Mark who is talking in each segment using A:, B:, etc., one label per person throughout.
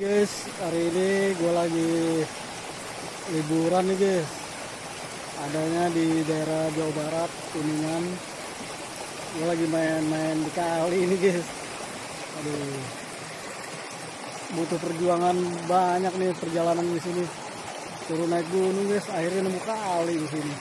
A: Guys, hari ini gue lagi liburan nih guys. Adanya di daerah Jawa Barat, Kuningan. Gue lagi main-main di kali ini guys. Aduh, butuh perjuangan banyak nih perjalanan di sini. Turun naik gunung guys, akhirnya nemu kali di sini.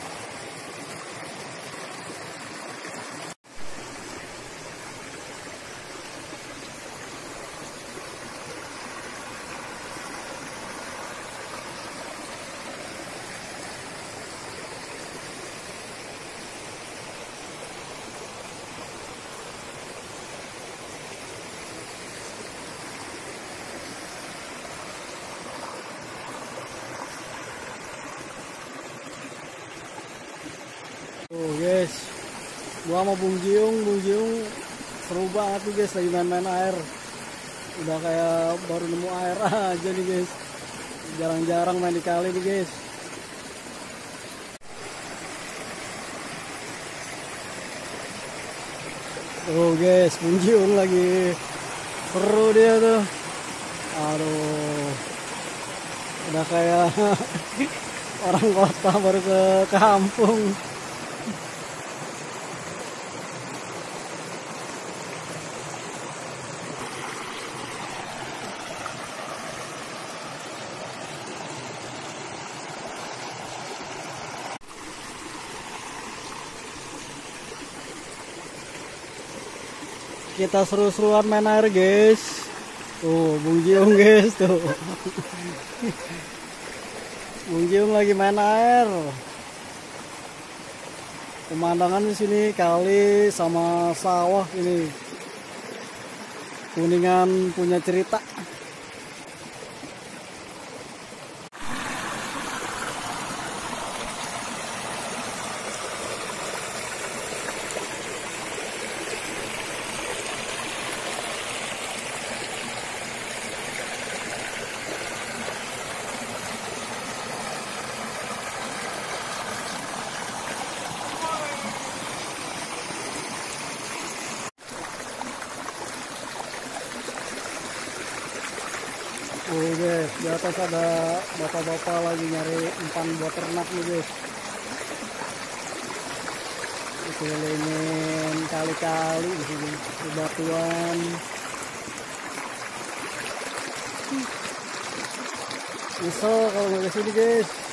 A: Tuh guys, gua sama Bung Jiung, Bung Jiung seru banget nih guys lagi main-main air. Udah kayak baru nemu air aja nih guys. Jarang-jarang main di kali nih guys. Tuh guys, Bung Jiung lagi seru dia tuh. Aduh, udah kayak orang kota baru ke kampung. Kita seru-seruan main air guys. Tuh Bung Jiung guys tuh. Bung Jiung lagi main air. Pemandangan di sini kali sama sawah ini. Kuningan punya cerita Oh guys, di atas ada bapak-bapak lagi nyari empan buat ternak nih guys. Dikelilingin kali-kali di sini, bebatuan. Nyesel kalau nggak ke sini guys.